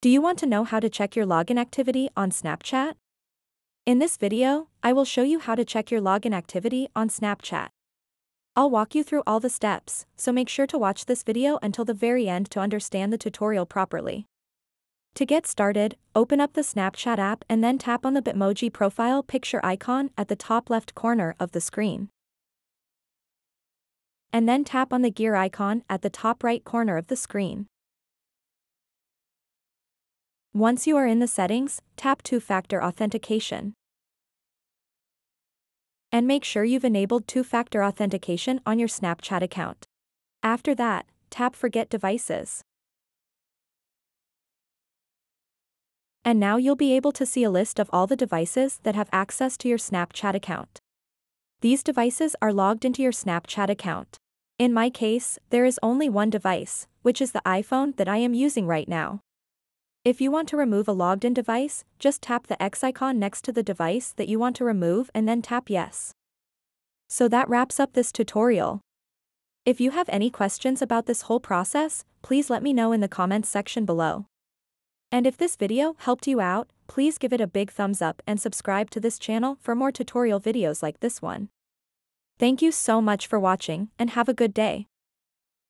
Do you want to know how to check your login activity on Snapchat? In this video, I will show you how to check your login activity on Snapchat. I'll walk you through all the steps, so make sure to watch this video until the very end to understand the tutorial properly. To get started, open up the Snapchat app and then tap on the Bitmoji profile picture icon at the top left corner of the screen. And then tap on the gear icon at the top right corner of the screen. Once you are in the settings, tap two-factor authentication. And make sure you've enabled two-factor authentication on your Snapchat account. After that, tap Forget Devices. And now you'll be able to see a list of all the devices that have access to your Snapchat account. These devices are logged into your Snapchat account. In my case, there is only one device, which is the iPhone that I am using right now. If you want to remove a logged in device, just tap the X icon next to the device that you want to remove and then tap yes. So that wraps up this tutorial. If you have any questions about this whole process, please let me know in the comments section below. And if this video helped you out, please give it a big thumbs up and subscribe to this channel for more tutorial videos like this one. Thank you so much for watching and have a good day.